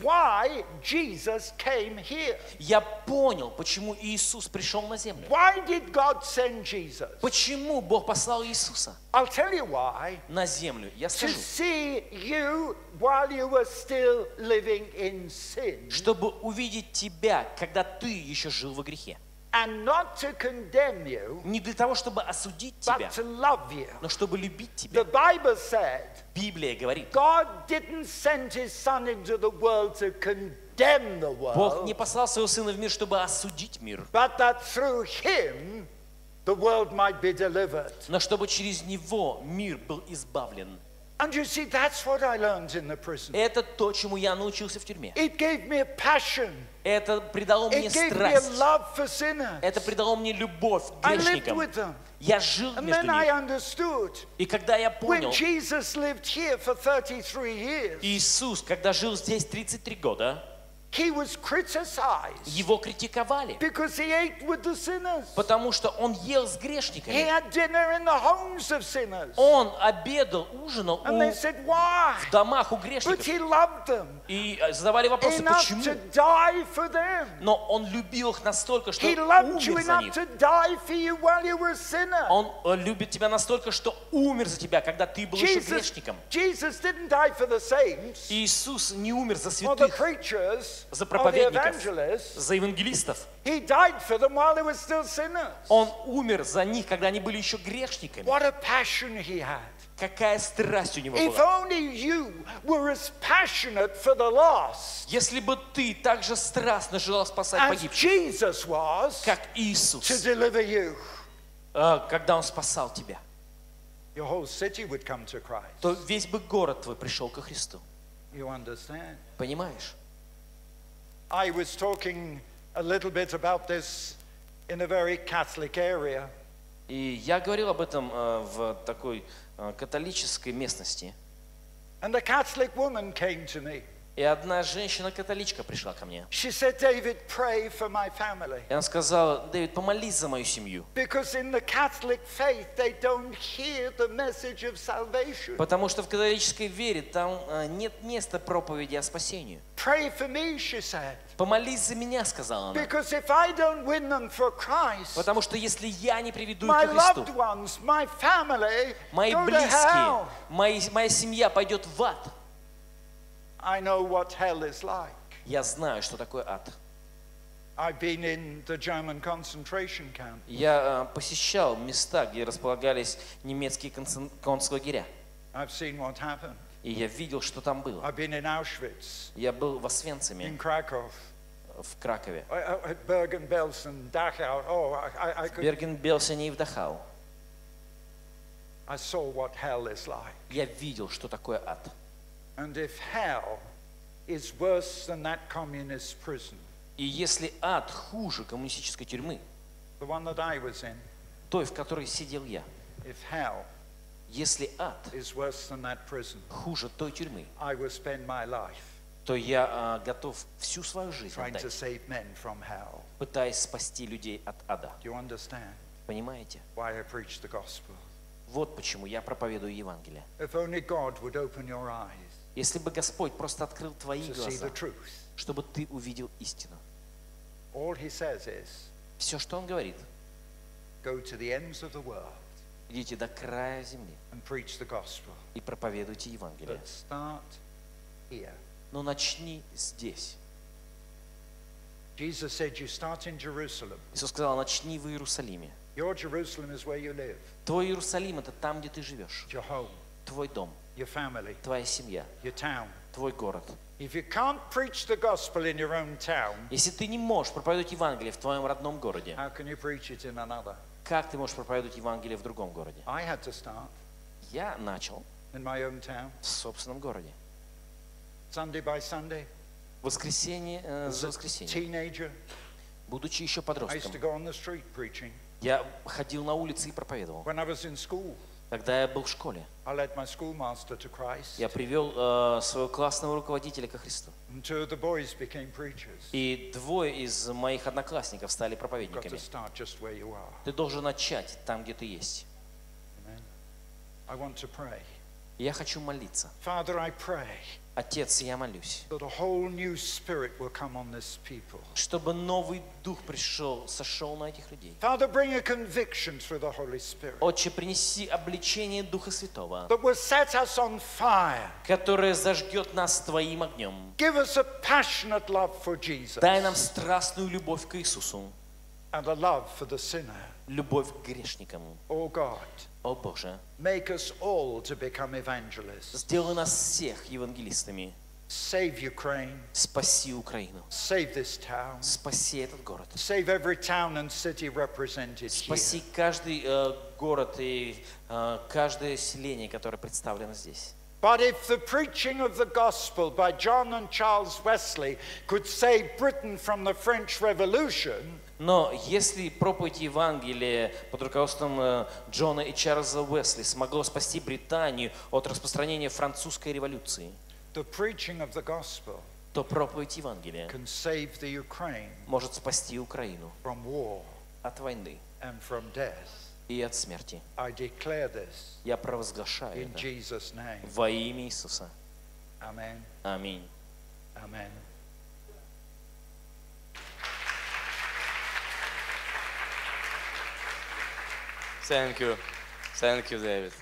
why Jesus came here. я понял, почему Иисус пришел на землю. Why did God send Jesus? Почему Бог послал Иисуса I'll tell you why. на землю? Я To скажу. see you while you were still living in sin Чтобы увидеть тебя, когда ты еще жил во грехе. And not to condemn you, Не для того, чтобы осудить тебя, but to love you. но чтобы любить The тебя. Bible said Библия говорит, God didn't send his son into the world to condemn the Бог не world, послал своего Сына в мир, чтобы осудить мир, but that through him the world might be delivered. но чтобы через Него мир был избавлен. And you see, that's what I learned in the prison. Это то, чему я научился в тюрьме. It gave me a passion. Это придало мне It gave me a страсть. love for sinners. Это придало мне любовь к I lived грешникам. with them. Я жил And между then I ними. understood. И когда я When понял, Jesus lived here for 33 years, Иисус, когда жил здесь 33 года, he was criticized его критиковали, because he ate with the sinners. потому что он ел с He грешниками. had dinner in the homes of sinners. Он обедал, ужинал And they у- said, why? в домах у But грешников. he loved them И э, задавали вопросы, enough почему. to die for them. Но он любил их настолько, что He loved you умер за них. to die for you while you were a sinner. Он э, любит тебя настолько, что умер за тебя, когда ты был еще Jesus, грешником. Jesus didn't die for the saints Иисус не умер за or the святых, preachers за проповедников, за евангелистов. Он умер за них, когда они были еще грешниками. Какая страсть у него была. Если бы ты так же страстно желал спасать погибших, как Иисус, э, когда Он спасал тебя, то весь бы город твой пришел ко Христу. Понимаешь? I was talking a little bit about this in a very Catholic area. И я говорил об этом э, в такой э, католической местности. And a Catholic woman came to me. И одна женщина-католичка пришла ко мне. She said, David, pray for my family. И она сказала, Дэвид, помолись за мою семью. Потому что в католической вере там э, нет места проповеди о спасении. Pray for me, she said. Помолись за меня, сказала она. Because if I don't win them for Christ, Потому что если я не приведу их ко Христу, loved ones, my family, мои близкие, мои, моя семья пойдет в ад. I know what hell is like. Я знаю, что такое ад. I've been in the German concentration camp. Я э, посещал места, где располагались немецкие концлагеря. I've seen what happened. И я видел, что там было. I've been in Auschwitz, Я был в in Освенциме, Krakow, в Кракове. Oh, в Берген-Белсене и в Дахау. Я видел, что такое ад. And if hell is worse than that communist prison, И если ад хуже коммунистической тюрьмы, the one that I was in, той, в которой сидел я, if hell если ад is worse than that prison, хуже той тюрьмы, I will spend my life то я а, готов всю свою жизнь отдать, пытаясь спасти людей от ада. Понимаете? Вот почему я проповедую Евангелие. Если бы Господь просто открыл твои глаза, чтобы ты увидел истину. Все, что Он говорит, идите до края земли и проповедуйте Евангелие. Но начни здесь. Иисус сказал, начни в Иерусалиме. Твой Иерусалим – это там, где ты живешь. Твой дом, your family, твоя семья, your town. твой город. If you can't preach the gospel in your own town, Если ты не можешь проповедовать Евангелие в твоем родном городе, how can you preach it in another? Как ты можешь проповедовать Евангелие в другом городе? I had to start Я начал in my own town, в собственном городе. Sunday by Sunday. Воскресенье э, за воскресенье. teenager, Будучи еще I used to подростком, go on the street preaching. я ходил на улицы и проповедовал. When I was in school, Когда я был в школе, я привел э, своего классного руководителя ко Христу. И двое из моих одноклассников стали проповедниками. Ты должен начать там, где ты есть. Я хочу молиться. Отец, я молюсь, чтобы новый дух пришел, сошел на этих людей. Отче, принеси обличение Духа Святого, которое зажгет нас Твоим огнем. Дай нам страстную любовь к Иисусу, любовь к грешникам. Oh God, О Боже, make us all to become evangelists. сделай нас всех евангелистами. Save Ukraine, Спаси Украину. save this town, Спаси этот город. save every town and city represented here. Спаси каждый э, город и э, каждое селение, которое представлено здесь. But if the preaching of the gospel by John and Charles Wesley could save Britain from the French Revolution, Но если проповедь Евангелия под руководством э, Джона и Чарльза Уэсли смогло спасти Британию от распространения французской революции, то проповедь Евангелия может спасти Украину от войны и от смерти. Я провозглашаю это во имя Иисуса. Amen. Аминь. Thank you. Thank you, David.